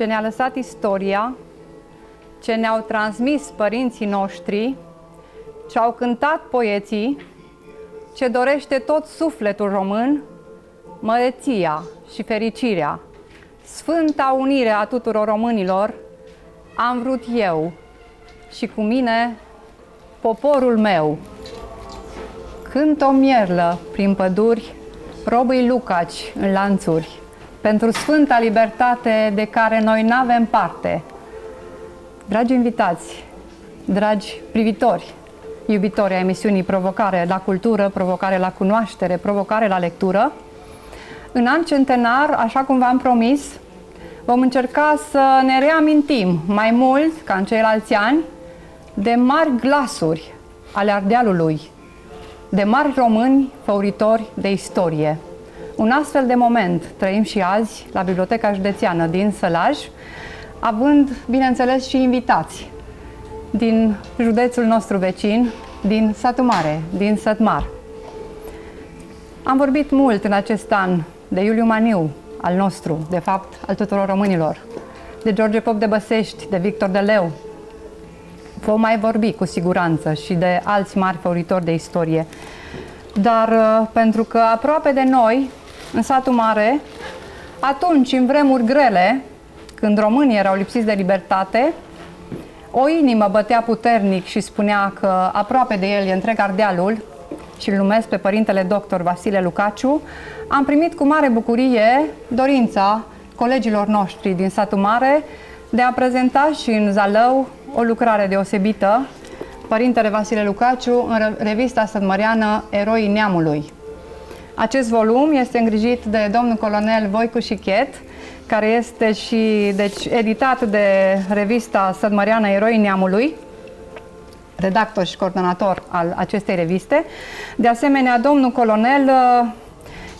ce ne-a lăsat istoria, ce ne-au transmis părinții noștri, ce au cântat poeții, ce dorește tot sufletul român, măreția și fericirea, sfânta unire a tuturor românilor, am vrut eu și cu mine poporul meu. Cânt o mierlă prin păduri, robui Lucaci în lanțuri, pentru sfânta libertate de care noi n-avem parte. Dragi invitați, dragi privitori, iubitori a emisiunii Provocare la cultură, provocare la cunoaștere, provocare la lectură, în an centenar, așa cum v-am promis, vom încerca să ne reamintim mai mult ca în ceilalți ani de mari glasuri ale Ardealului, de mari români făuritori de istorie. Un astfel de moment trăim și azi la Biblioteca Județeană din Sălaj, având, bineînțeles, și invitați din județul nostru vecin, din Satu Mare, din Sătmar. Am vorbit mult în acest an de Iuliu Maniu, al nostru, de fapt, al tuturor românilor, de George Pop de Băsești, de Victor de Leu. Vom mai vorbi cu siguranță și de alți mari făuritori de istorie. Dar uh, pentru că aproape de noi, în satul mare, atunci, în vremuri grele, când românii erau lipsiți de libertate, o inimă bătea puternic și spunea că aproape de el e întreg Ardealul și îl numesc pe părintele doctor Vasile Lucaciu, am primit cu mare bucurie dorința colegilor noștri din satul mare de a prezenta și în Zalău o lucrare deosebită, Părintele Vasile Lucaciu, în revista sădmăreană Eroii Neamului. Acest volum este îngrijit de domnul colonel Voicu Șichet, care este și deci, editat de revista sădmăreană Eroii Neamului, redactor și coordonator al acestei reviste. De asemenea, domnul colonel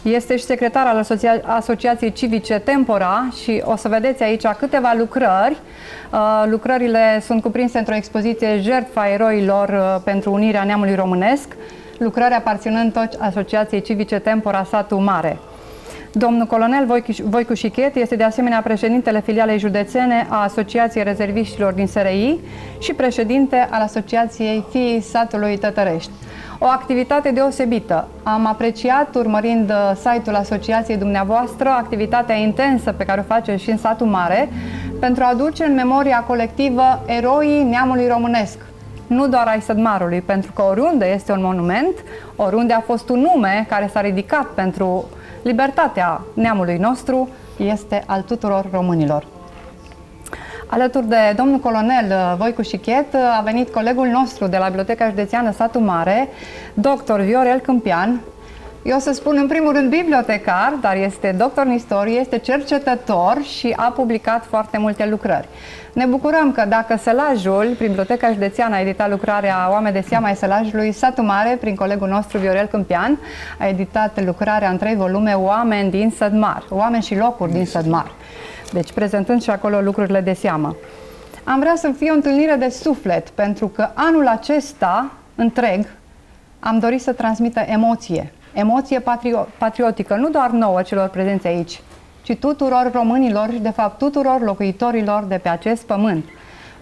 este și secretar al Asocia Asociației Civice Tempora și o să vedeți aici câteva lucrări. Uh, lucrările sunt cuprinse într-o expoziție Jertfa eroilor uh, pentru unirea neamului românesc, lucrări aparținând tot Asociației Civice Tempora Satu Mare. Domnul colonel Voicu Șichet este de asemenea președintele filialei județene a Asociației Rezerviștilor din SRI și președinte al Asociației Fiii Satului Tătărești. O activitate deosebită. Am apreciat, urmărind uh, site-ul asociației dumneavoastră, activitatea intensă pe care o face și în satul mare, pentru a aduce în memoria colectivă eroii neamului românesc, nu doar ai Sădmarului, pentru că oriunde este un monument, oriunde a fost un nume care s-a ridicat pentru libertatea neamului nostru, este al tuturor românilor. Alături de domnul colonel uh, Voicu Șichet uh, a venit colegul nostru de la Biblioteca Județeană Satu Mare, doctor Viorel Câmpian. Eu o să spun în primul rând bibliotecar, dar este doctor în istorie, este cercetător și a publicat foarte multe lucrări. Ne bucurăm că dacă Sălajul, prin Biblioteca Județeană, a editat lucrarea Oameni de seama ai Sălajului, Satu Mare, prin colegul nostru Viorel Câmpian, a editat lucrarea în trei volume Oameni din Sădmar, Oameni și locuri din Sădmar. Deci prezentând și acolo lucrurile de seamă. Am vrea să fie o întâlnire de suflet, pentru că anul acesta întreg am dorit să transmită emoție. Emoție patrio- patriotică, nu doar nouă celor prezenți aici, ci tuturor românilor și, de fapt, tuturor locuitorilor de pe acest pământ.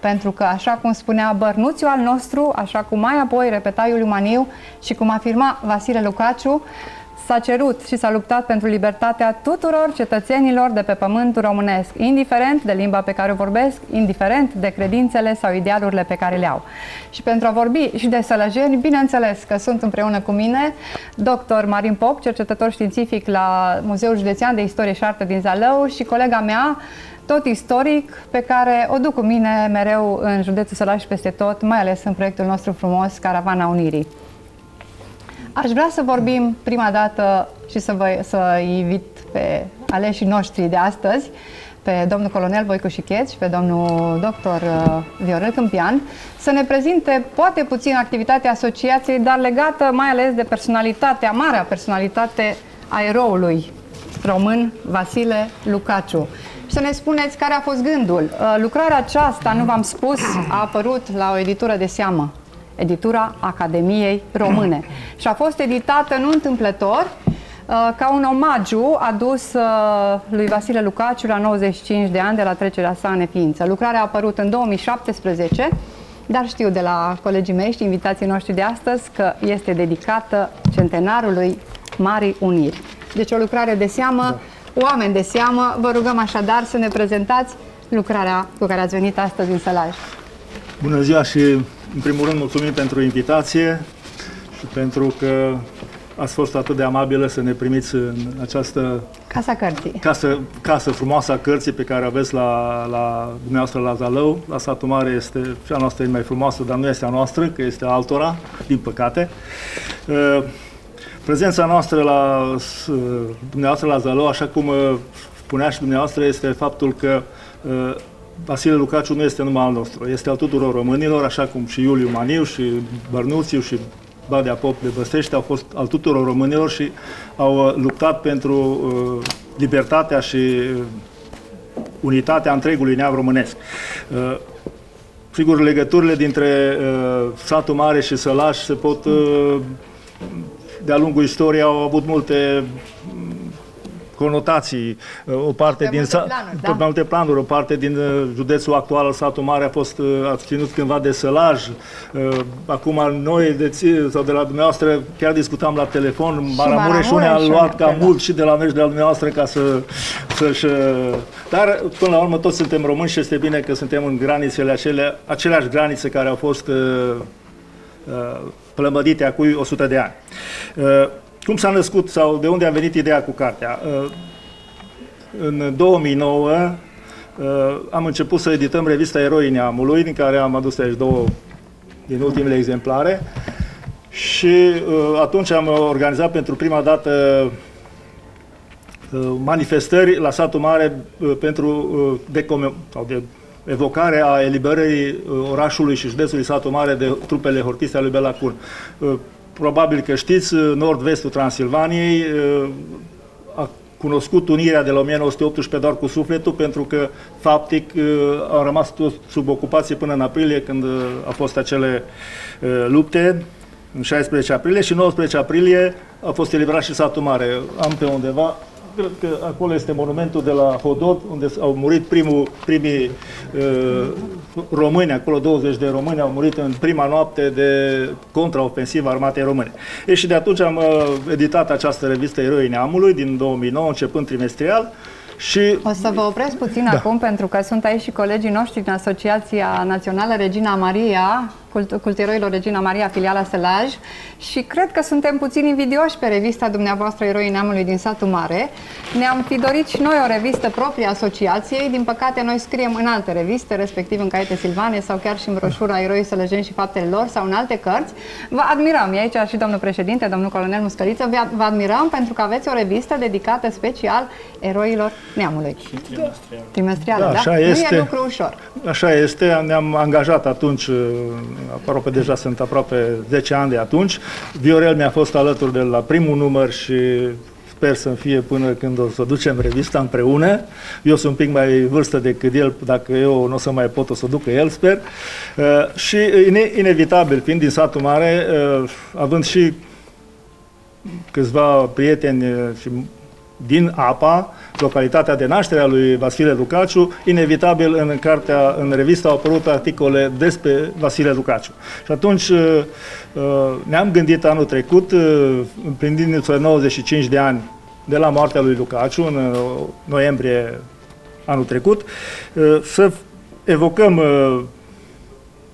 Pentru că, așa cum spunea Bărnuțiu al nostru, așa cum mai apoi repeta Iuliu Maniu și cum afirma Vasile Lucaciu, s-a cerut și s-a luptat pentru libertatea tuturor cetățenilor de pe pământul românesc, indiferent de limba pe care o vorbesc, indiferent de credințele sau idealurile pe care le au. Și pentru a vorbi și de sălăjeni, bineînțeles că sunt împreună cu mine dr. Marin Pop, cercetător științific la Muzeul Județean de Istorie și Artă din Zalău și colega mea, tot istoric, pe care o duc cu mine mereu în județul Sălaș peste tot, mai ales în proiectul nostru frumos, Caravana Unirii. Aș vrea să vorbim prima dată și să, vă, să invit pe aleșii noștri de astăzi, pe domnul colonel Voicu Șichet și pe domnul doctor uh, Viorel Câmpian, să ne prezinte poate puțin activitatea asociației, dar legată mai ales de personalitatea, marea personalitate a eroului român Vasile Lucaciu. Și să ne spuneți care a fost gândul. Uh, lucrarea aceasta, nu v-am spus, a apărut la o editură de seamă editura Academiei Române. Și a fost editată nu întâmplător ca un omagiu adus lui Vasile Lucaciu la 95 de ani de la trecerea sa în neființă. Lucrarea a apărut în 2017, dar știu de la colegii mei și invitații noștri de astăzi că este dedicată centenarului Marii Uniri. Deci o lucrare de seamă, da. oameni de seamă. Vă rugăm așadar să ne prezentați lucrarea cu care ați venit astăzi în Sălaj. Bună ziua și în primul rând mulțumim pentru invitație și pentru că ați fost atât de amabilă să ne primiți în această Casa Cărții. Casă, casă frumoasă a cărții pe care aveți la, la dumneavoastră la Zalău. La satul mare este cea noastră mai frumoasă, dar nu este a noastră, că este altora, din păcate. Uh, prezența noastră la uh, dumneavoastră la Zalău, așa cum uh, spunea și dumneavoastră, este faptul că Vasile Lucaciu nu este numai al nostru, este al tuturor românilor, așa cum și Iuliu Maniu, și Bărnuțiu, și Badea Pop de Băstești au fost al tuturor românilor și au uh, luptat pentru uh, libertatea și uh, unitatea întregului neam românesc. Uh, sigur, legăturile dintre uh, satul mare și sălaș se pot, uh, de-a lungul istoriei, au avut multe conotații. O parte pe din multe planuri, pe da? multe planuri, o parte din uh, județul actual al satul mare a fost uh, a ținut cândva de sălaj. Uh, Acum noi de, sau de la dumneavoastră chiar discutam la telefon, Maramureș a luat cam da. mult și de la noi și de la dumneavoastră ca să, să-și... Dar până la urmă toți suntem români și este bine că suntem în granițele acele, aceleași granițe care au fost uh, uh, plămădite acum 100 de ani. Uh, cum s-a născut sau de unde a venit ideea cu cartea? Uh, în 2009 uh, am început să edităm revista Eroii Neamului, din care am adus aici două din ultimele exemplare și uh, atunci am organizat pentru prima dată manifestări la satul mare pentru de, sau de evocare a eliberării orașului și județului satul mare de trupele hortiste ale lui Belacun probabil că știți, nord-vestul Transilvaniei a cunoscut unirea de la 1918 doar cu sufletul, pentru că, faptic, au rămas sub ocupație până în aprilie, când au fost acele lupte, în 16 aprilie, și 19 aprilie a fost eliberat și satul mare. Am pe undeva cred că acolo este monumentul de la Hodot, unde au murit primul, primii uh, români, acolo 20 de români au murit în prima noapte de contraofensivă armatei române. E și de atunci am uh, editat această revistă Eroii Neamului din 2009, începând trimestrial, și... O să vă opresc puțin da. acum, pentru că sunt aici și colegii noștri din Asociația Națională Regina Maria, cult Cultiroilor Regina Maria, filiala Sălaj, și cred că suntem puțin invidioși pe revista dumneavoastră Eroii Neamului din satul Mare. Ne-am fi dorit și noi o revistă proprie a asociației, din păcate noi scriem în alte reviste, respectiv în Caiete Silvane sau chiar și în broșura Eroii Sălăjeni și Faptele lor sau în alte cărți. Vă admirăm, e aici și domnul președinte, domnul colonel Muscăriță, vă admirăm pentru că aveți o revistă dedicată special eroilor neamului. Trimestrială. Trimestrială, da? Așa da? Este. Nu e lucru ușor. Așa este, ne-am angajat atunci aproape deja sunt aproape 10 ani de atunci. Viorel mi-a fost alături de la primul număr și sper să fie până când o să ducem revista împreună. Eu sunt un pic mai vârstă decât el, dacă eu nu o să mai pot, o să ducă el, sper. Uh, și inevitabil, fiind din satul mare, uh, având și câțiva prieteni uh, și din APA, localitatea de naștere a lui Vasile Lucaciu, inevitabil în cartea, în revista au apărut articole despre Vasile Lucaciu. Și atunci uh, uh, ne-am gândit anul trecut, uh, împlinindu-se 95 de ani de la moartea lui Lucaciu, în noiembrie anul trecut, să evocăm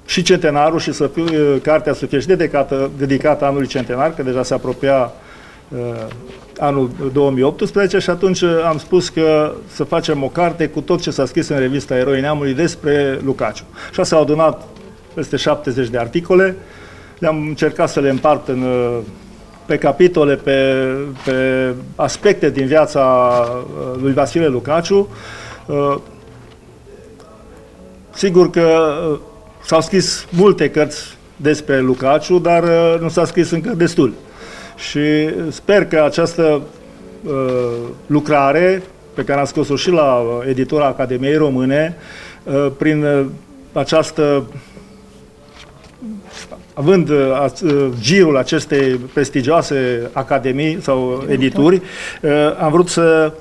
și centenarul și să fie, cartea să fie și dedicată, dedicată anului centenar, că deja se apropia anul 2018 și atunci am spus că să facem o carte cu tot ce s-a scris în revista Eroi Neamului despre Lucaciu. Și s-au adunat peste 70 de articole, le-am încercat să le împart în, pe capitole, pe, pe aspecte din viața lui Vasile Lucaciu. Sigur că s-au scris multe cărți despre Lucaciu, dar nu s-a scris încă destul și sper că această uh, lucrare pe care am scos-o și la uh, editura Academiei Române, uh, prin uh, această având uh, uh, girul acestei prestigioase academii sau edituri, uh, am vrut să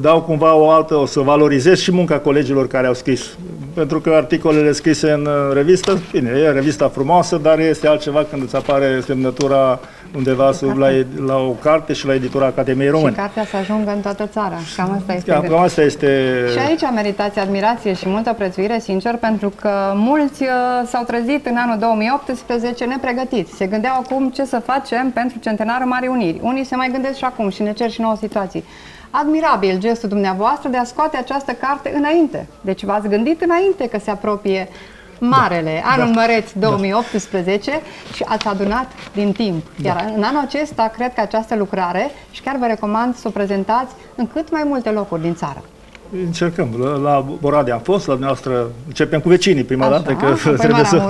dau cumva o altă, o să valorizez și munca colegilor care au scris. Pentru că articolele scrise în revistă, bine, e revista frumoasă, dar este altceva când îți apare semnătura undeva sub la, la o carte și la editura Academiei Române. Și cartea să ajungă în toată țara. Cam asta este. Cam asta este... Și aici meritați admirație și multă prețuire, sincer, pentru că mulți uh, s-au trezit în anul 2018 nepregătiți. Se gândeau acum ce să facem pentru centenarul Marii Uniri. Unii se mai gândesc și acum și ne cer și nouă situații. Admirabil gestul dumneavoastră de a scoate această carte înainte. Deci v-ați gândit înainte că se apropie Marele, da. anul da. măreț 2018 da. și ați adunat din timp. Da. Iar da. în anul acesta cred că această lucrare și chiar vă recomand să o prezentați în cât mai multe locuri din țară. Încercăm. La, la Boradea am fost, la dumneavoastră începem cu vecinii prima Așa, dată. Că trebuie să...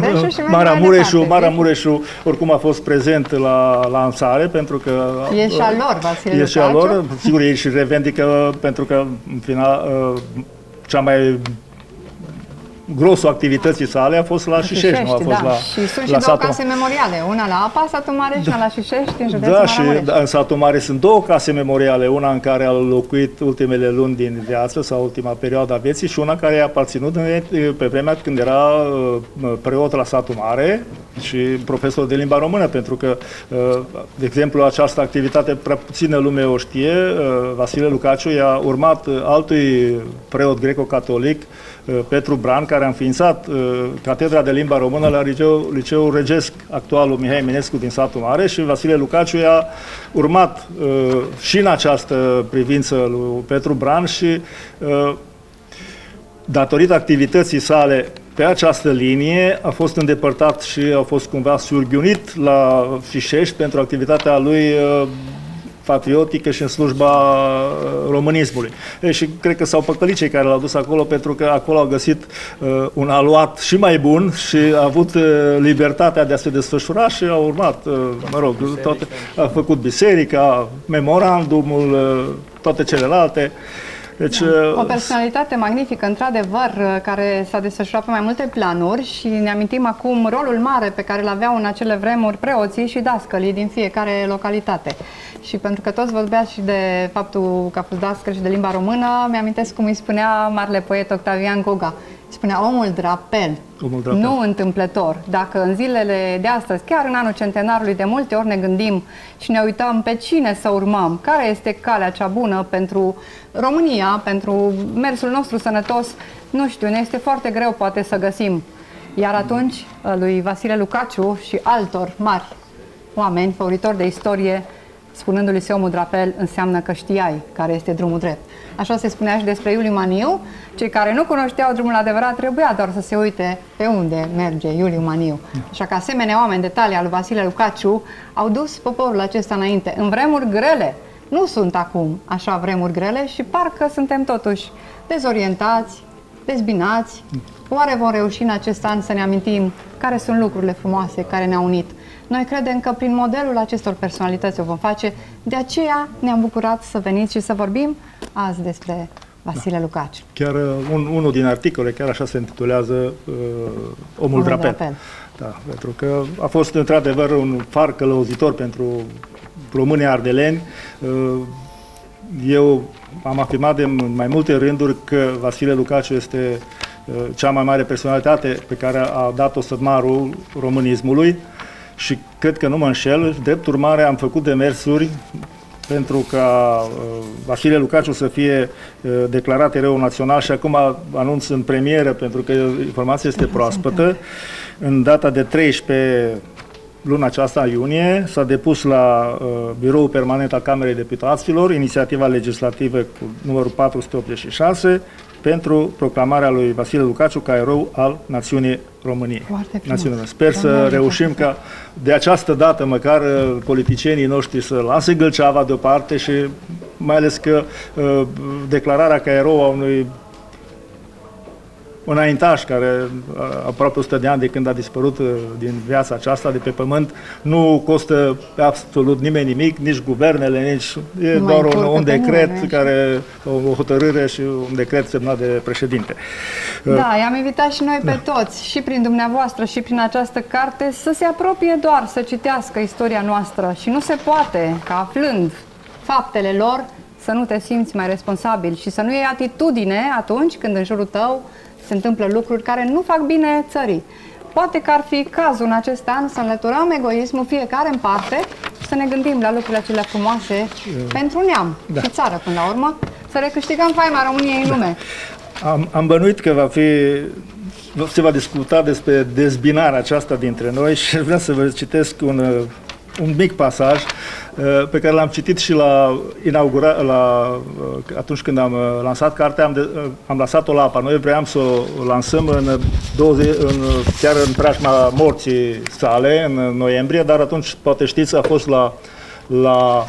Marea Mureșu, Marea Mureșu oricum a fost prezent la lansare pentru că... E și a lor, Vasile E și a lor, sigur, ei și revendică pentru că în final uh, cea mai grosul activității sale a fost la Șișești, nu a fost da. la Și sunt și două satul... case memoriale, una la Apa, satul Mare și da. una la Șișești, în județul Da, și da, în satul Mare sunt două case memoriale, una în care a locuit ultimele luni din viață sau ultima perioadă a vieții și una care a aparținut pe vremea când era uh, preot la satul Mare și profesor de limba română, pentru că, uh, de exemplu, această activitate prea puțină lume o știe. Uh, Vasile Lucaciu i-a urmat altui preot greco-catolic, Petru Bran, care a înființat uh, Catedra de Limba Română la Liceu, Liceul Regesc, actualul Mihai Eminescu din satul Mare și Vasile Lucaciu i-a urmat uh, și în această privință lui Petru Bran și uh, datorită activității sale pe această linie a fost îndepărtat și a fost cumva surghiunit la Fișești pentru activitatea lui uh, patriotică și în slujba uh, românismului. E, și cred că s-au păcălit cei care l-au dus acolo pentru că acolo au găsit uh, un aluat și mai bun și a avut uh, libertatea de a se desfășura și a urmat, uh, mă rog, toate, a făcut biserica, memorandumul, uh, toate celelalte. Deci, da. O personalitate magnifică, într-adevăr, care s-a desfășurat pe mai multe planuri și ne amintim acum rolul mare pe care îl aveau în acele vremuri preoții și dascălii din fiecare localitate. Și pentru că toți vorbeați și de faptul că a fost dascăl și de limba română, mi-amintesc cum îi spunea marele poet Octavian Goga. Spunea omul drapel, omul drapel, nu întâmplător. Dacă în zilele de astăzi, chiar în anul centenarului, de multe ori ne gândim și ne uităm pe cine să urmăm, care este calea cea bună pentru România, pentru mersul nostru sănătos, nu știu, ne este foarte greu poate să găsim. Iar atunci lui Vasile Lucaciu și altor mari oameni, făuritori de istorie, spunându-lui se omul drapel, înseamnă că știai care este drumul drept. Așa se spunea și despre Iuliu Maniu. Cei care nu cunoșteau drumul adevărat trebuia doar să se uite pe unde merge Iuliu Maniu. Așa că asemenea oameni de talia lui Vasile Lucaciu au dus poporul acesta înainte. În vremuri grele, nu sunt acum așa vremuri grele și parcă suntem totuși dezorientați, dezbinați. Oare vom reuși în acest an să ne amintim care sunt lucrurile frumoase care ne-au unit? Noi credem că prin modelul acestor personalități o vom face, de aceea ne-am bucurat să veniți și să vorbim azi despre Vasile da. Lucaci. Chiar uh, un, unul din articole, chiar așa se intitulează uh, Omul, Omul Drapel. Drapel. Da, pentru că a fost într-adevăr un far călăuzitor pentru românii ardeleni. Uh, eu am afirmat de mai multe rânduri că Vasile Lucaciu este uh, cea mai mare personalitate pe care a dat-o sădmarul românismului și cred că nu mă înșel. Drept urmare am făcut demersuri pentru ca uh, Vasile Lucaciu să fie uh, declarat erou național și acum anunț în premieră pentru că informația este proaspătă. În data de 13 luna aceasta, iunie, s-a depus la uh, Biroul Permanent al Camerei Deputaților inițiativa legislativă cu numărul 486 pentru proclamarea lui Vasile Lucaciu ca erou al națiunii României. Națiunii. Sper să reușim ca de această dată măcar uh, politicienii noștri să lase Gâlceava deoparte și mai ales că uh, declararea ca erou a unui înaintaș care aproape 100 de ani de când a dispărut din viața aceasta de pe pământ, nu costă absolut nimeni nimic, nici guvernele, nici... E nu doar un, un decret nimeni, care, o, o hotărâre și un decret semnat de președinte. Da, i-am invitat și noi pe da. toți, și prin dumneavoastră, și prin această carte, să se apropie doar, să citească istoria noastră. Și nu se poate, ca aflând faptele lor, să nu te simți mai responsabil și să nu iei atitudine atunci când în jurul tău se întâmplă lucruri care nu fac bine țării. Poate că ar fi cazul în acest an să înlăturăm egoismul fiecare în parte și să ne gândim la lucrurile acelea frumoase mm. pentru neam da. și țară până la urmă, să recâștigăm faima României în da. lume. Am, am bănuit că va fi se va discuta despre dezbinarea aceasta dintre noi și vreau să vă citesc un un mic pasaj uh, pe care l-am citit și la inaugura, la, uh, atunci când am uh, lansat cartea, am, de, am lansat-o la APA. Noi vreau să o lansăm în 20, în, chiar în preajma morții sale, în noiembrie, dar atunci, poate știți, a fost la, la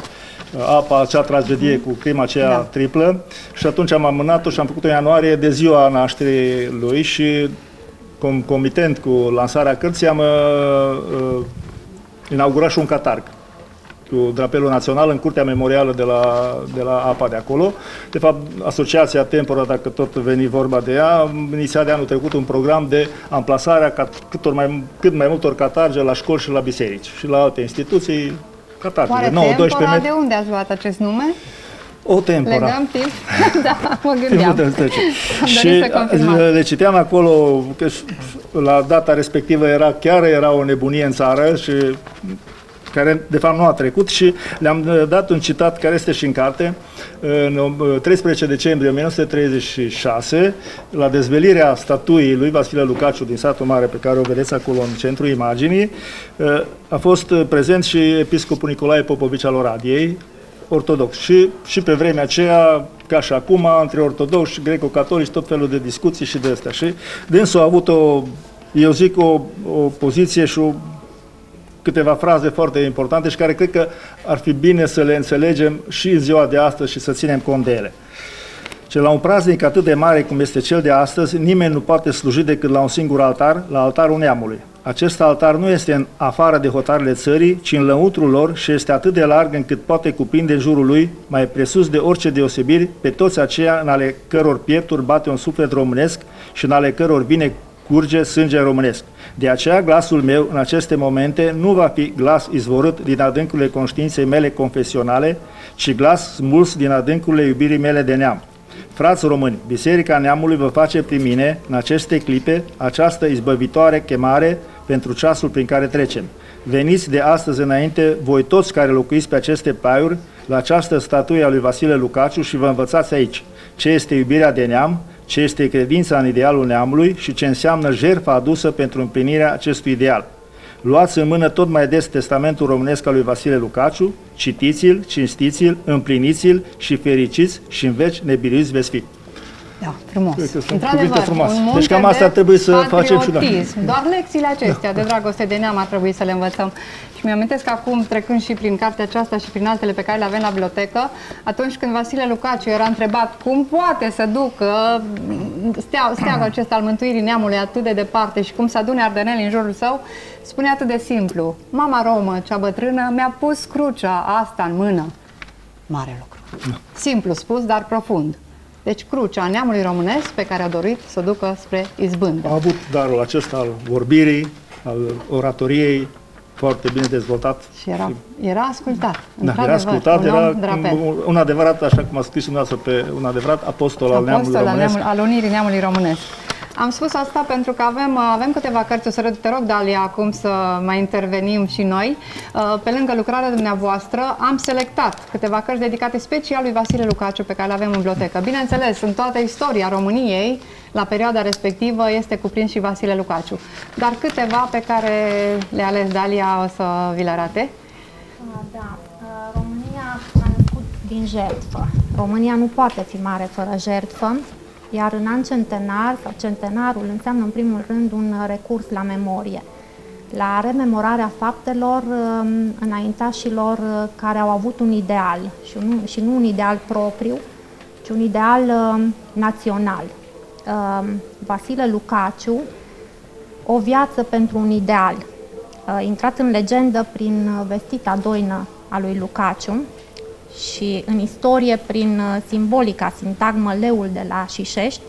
apa, acea tragedie cu crima aceea da. triplă și atunci am amânat-o și am făcut-o în ianuarie de ziua nașterii lui și comitent cu lansarea cărții am uh, inaugurat și un catarg cu drapelul național în Curtea Memorială de la, de la APA de acolo. De fapt, Asociația Tempora, dacă tot veni vorba de ea, inițiat de anul trecut un program de amplasare a cât mai, cât mai multor catarge la școli și la biserici și la alte instituții, catarge Oare de 9, 12 metri. de unde ați luat acest nume? O tempora. Legăm timp? da, mă gândeam. și le citeam acolo că la data respectivă era chiar era o nebunie în țară și care de fapt nu a trecut și le-am dat un citat care este și în carte. În 13 decembrie 1936, la dezvelirea statuii lui Vasile Lucaciu din satul mare, pe care o vedeți acolo în centrul imaginii, a fost prezent și episcopul Nicolae Popovici al Oradiei, ortodox. Și, și pe vremea aceea, ca și acum, între ortodoxi și greco-catolici, tot felul de discuții și de astea. Și dânsul a avut o, eu zic, o, o poziție și o, câteva fraze foarte importante și care cred că ar fi bine să le înțelegem și în ziua de astăzi și să ținem cont de ele. Ce la un praznic atât de mare cum este cel de astăzi, nimeni nu poate sluji decât la un singur altar, la altarul neamului. Acest altar nu este în afară de hotarele țării, ci în lăutrul lor și este atât de larg încât poate cuprinde în jurul lui, mai presus de orice deosebiri, pe toți aceia în ale căror piepturi bate un suflet românesc și în ale căror vine curge sânge românesc. De aceea glasul meu în aceste momente nu va fi glas izvorât din adâncurile conștiinței mele confesionale, ci glas smuls din adâncurile iubirii mele de neam. Frați români, Biserica Neamului vă face prin mine, în aceste clipe, această izbăvitoare chemare pentru ceasul prin care trecem. Veniți de astăzi înainte, voi toți care locuiți pe aceste paiuri, la această statuie a lui Vasile Lucaciu și vă învățați aici ce este iubirea de neam, ce este credința în idealul neamului și ce înseamnă jertfa adusă pentru împlinirea acestui ideal. Luați în mână tot mai des testamentul românesc al lui Vasile Lucaciu, citiți-l, cinstiți-l, împliniți-l și fericiți și în veci nebiruiți veți fi. Da, frumos. Într-adevăr, frumos. un deci cam asta trebuie să facem și noi. Doar lecțiile acestea de dragoste de neam ar trebui să le învățăm. Și mi-amintesc acum, trecând și prin cartea aceasta și prin altele pe care le avem la bibliotecă, atunci când Vasile Lucaciu era întrebat cum poate să ducă steagul stea acesta al mântuirii neamului atât de departe și cum să adune ardeneli în jurul său, spune atât de simplu. Mama romă, cea bătrână, mi-a pus crucea asta în mână. Mare lucru. Da. Simplu spus, dar profund. Deci crucea neamului românesc pe care a dorit să o ducă spre izbândă. A avut darul acesta al vorbirii, al oratoriei, foarte bine dezvoltat. Și era, era ascultat. Da, era ascultat, era un, un adevărat, așa cum a scris dumneavoastră, pe un adevărat apostol, apostol al neamului românesc. Al, al unirii neamului românesc. Am spus asta pentru că avem, avem câteva cărți, o să te rog, Dalia, acum să mai intervenim și noi. Uh, pe lângă lucrarea dumneavoastră, am selectat câteva cărți dedicate special lui Vasile Lucaciu, pe care le avem în bibliotecă. Bineînțeles, în toată istoria României, la perioada respectivă, este cuprins și Vasile Lucaciu. Dar câteva pe care le ales Dalia o să vi le arate. Da, uh, România a născut din jertfă. România nu poate fi mare fără jertfă. Iar în an centenar sau centenarul înseamnă în primul rând un recurs la memorie, la rememorarea faptelor um, înaintașilor uh, care au avut un ideal. Și nu, și nu un ideal propriu, ci un ideal um, național. uh, Vasile Lucaciu, O viață pentru un ideal, uh, intrat în legendă prin vestita doină a lui Lucaciu și în istorie prin simbolica sintagmă leul de la Șișești,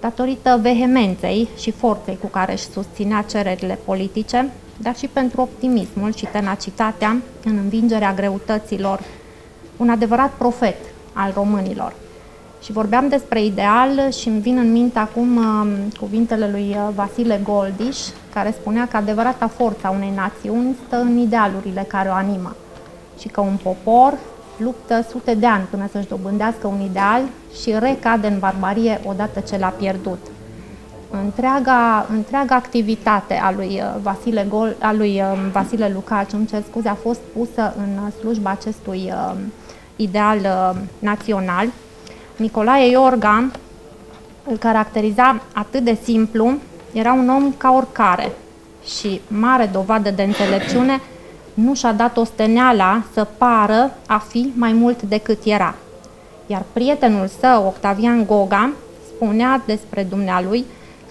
datorită vehemenței și forței cu care își susținea cererile politice, dar și pentru optimismul și tenacitatea în învingerea greutăților, un adevărat profet al românilor. Și vorbeam despre ideal și îmi vin în minte acum uh, cuvintele lui uh, Vasile Goldiș, care spunea că adevărata forța unei națiuni stă în idealurile care o animă și că un popor luptă sute de ani până să-și dobândească un ideal și recade în barbarie odată ce l-a pierdut. Întreaga, întreaga activitate a lui uh, Vasile, Gol, a lui um, Vasile Lucaciu, îmi cer scuze, a fost pusă în slujba acestui uh, ideal uh, național. Nicolae Iorga îl caracteriza atât de simplu, era un om ca oricare și mare dovadă de înțelepciune, nu și-a dat osteneala să pară a fi mai mult decât era. Iar prietenul său, Octavian Goga, spunea despre dumnealui,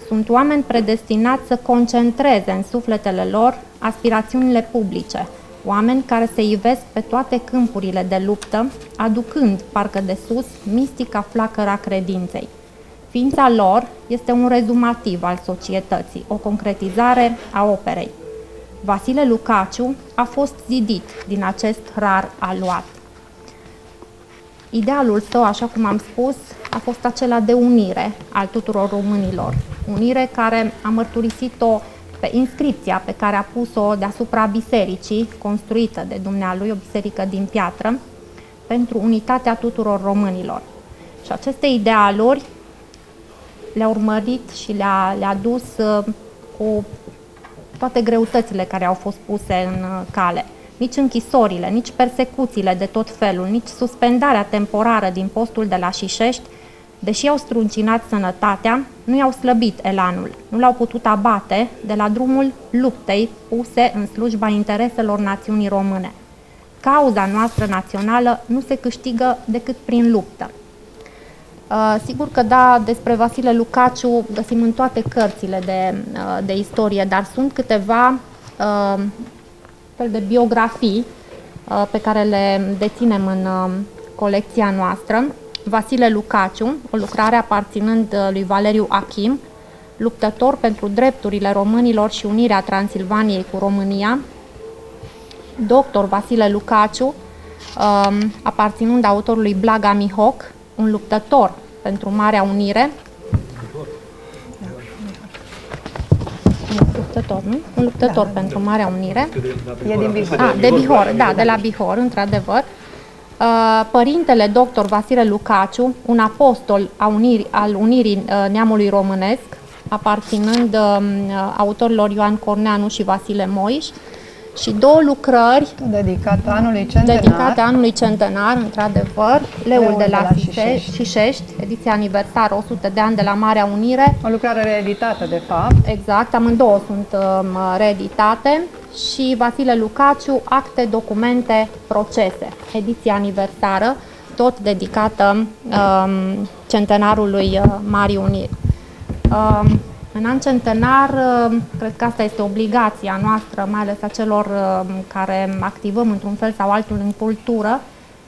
sunt oameni predestinați să concentreze în sufletele lor aspirațiunile publice, oameni care se ivesc pe toate câmpurile de luptă, aducând, parcă de sus, mistica flacăra credinței. Ființa lor este un rezumativ al societății, o concretizare a operei. Vasile Lucaciu a fost zidit din acest rar aluat. Idealul său, așa cum am spus, a fost acela de unire al tuturor românilor. Unire care a mărturisit-o pe inscripția pe care a pus-o deasupra bisericii construită de dumnealui, o biserică din piatră, pentru unitatea tuturor românilor. Și aceste idealuri le-a urmărit și le-a, le-a dus uh, cu toate greutățile care au fost puse în uh, cale. Nici închisorile, nici persecuțiile de tot felul, nici suspendarea temporară din postul de la Șișești, deși au struncinat sănătatea, nu i-au slăbit elanul, nu l-au putut abate de la drumul luptei puse în slujba intereselor națiunii române. Cauza noastră națională nu se câștigă decât prin luptă. Uh, sigur că da, despre Vasile Lucaciu găsim în toate cărțile de, uh, de istorie, dar sunt câteva uh, fel de biografii pe care le deținem în colecția noastră. Vasile Lucaciu, o lucrare aparținând lui Valeriu Achim, luptător pentru drepturile românilor și unirea Transilvaniei cu România, doctor Vasile Lucaciu, aparținând autorului Blaga Mihoc, un luptător pentru Marea Unire. Un luptător, nu? Un luptător da, pentru Marea Unire. E din Bihor. Ah, de Bihor, da, de la Bihor, într-adevăr. Uh, părintele doctor Vasile Lucaciu, un apostol a unirii, al unirii uh, neamului românesc, aparținând um, autorilor Ioan Corneanu și Vasile Moiș, și două lucrări dedicate anului centenar, dedicate anului centenar într-adevăr, Leul, Leul de la, de la Șișești, ediția aniversară 100 de ani de la Marea Unire. O lucrare reeditată, de fapt. Exact, amândouă sunt um, reeditate și Vasile Lucaciu, Acte, Documente, Procese, ediția aniversară, tot dedicată um, centenarului uh, Marii Uniri. Um, în an centenar, uh, cred că asta este obligația noastră, mai ales a celor uh, care activăm într-un fel sau altul în cultură,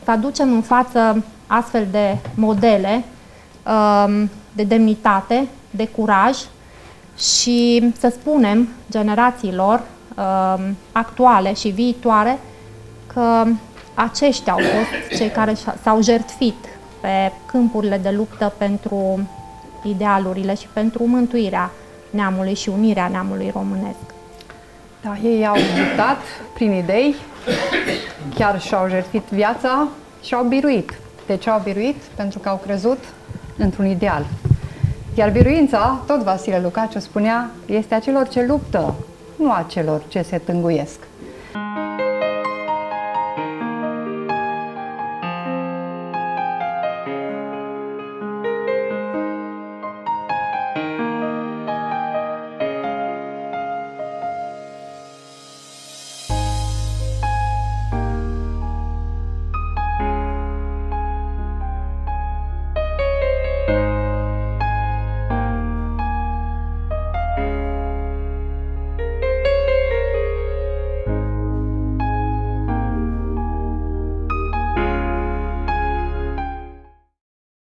să aducem în față astfel de modele um, de demnitate, de curaj și să spunem generațiilor um, actuale și viitoare că aceștia au fost cei care s-au jertfit pe câmpurile de luptă pentru idealurile și pentru mântuirea neamului și unirea neamului românesc. Da, ei au luptat prin idei, chiar și-au jertfit viața și au biruit. De ce au biruit? Pentru că au crezut într-un ideal. Iar biruința, tot Vasile Lucaciu spunea, este a celor ce luptă, nu a celor ce se tânguiesc.